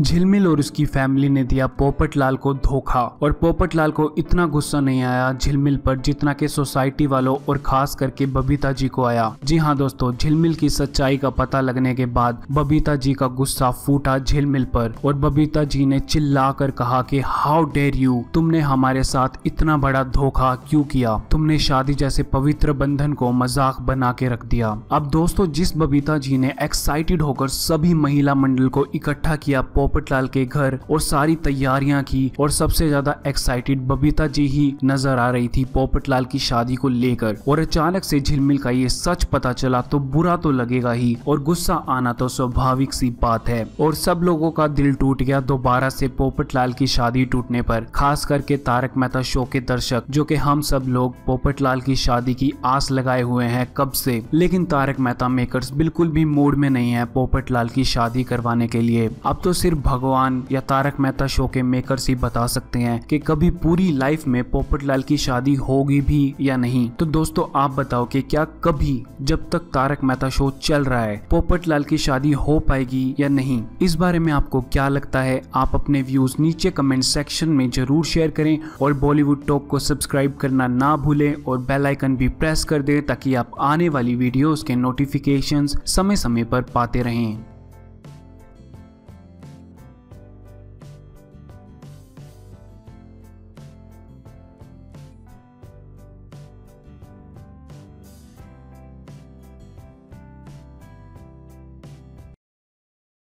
झिलमिल और उसकी फैमिली ने दिया पोपट लाल को धोखा। और पोपट लाल को इतना गुस्सा नहीं आया झिलमिल पर जितना के सोसाइटी वालों और खास करके बबीता जी को आया। जी हाँ दोस्तों, झिलमिल की सच्चाई का पता लगने के बाद बबीता जी का गुस्सा फूटा झिलमिल पर और बबीता जी ने चिल्ला कर कहा कि हाउ डेर यू तुमने हमारे साथ इतना बड़ा धोखा क्यों किया? तुमने शादी जैसे पवित्र बंधन को मज़ाक बना के रख दिया। अब दोस्तों, जिस बबीता जी ने एक्साइटेड होकर सभी महिला मंडल को इकट्ठा किया पोपट लाल के घर और सारी तैयारियाँ की और सबसे ज़्यादा एक्साइटेड बबीता जी ही नज़र आ रही थी पोपट लाल की शादी को लेकर। और अचानक से झिलमिल का ये सच पता चला तो बुरा तो लगेगा ही और गुस्सा आना तो स्वाभाविक सी बात है। और सब लोगों का दिल टूट गया दोबारा से पोपट लाल की शादी टूटने पर, खास करके तारक मेहता शो के दर्शक, जो कि हम सब लोग पोपट लाल की शादी की आस लगाए हुए हैं कब से। लेकिन तारक मेहता मेकर्स बिल्कुल भी मूड में नहीं है पोपट लाल की शादी करवाने के लिए। अब तो सिर्फ़ भगवान या तारक मेहता शो के मेकर्स ही बता सकते हैं कि कभी पूरी लाइफ में पोपट लाल की शादी होगी भी या नहीं। तो दोस्तों, आप बताओ कि क्या कभी जब तक तारक मेहता शो चल रहा है, पोपट लाल की शादी हो पाएगी या नहीं? इस बारे में आपको क्या लगता है? आप अपने व्यूज़ नीचे कमेंट सेक्शन में ज़रूर शेयर करें और बॉलीवुड टॉक को सब्सक्राइब करना ना भूलें और बेल आइकन भी प्रेस कर दें ताकि आप आने वाली वीडियोस के नोटिफिकेशंस समय समय पर पाते रहें।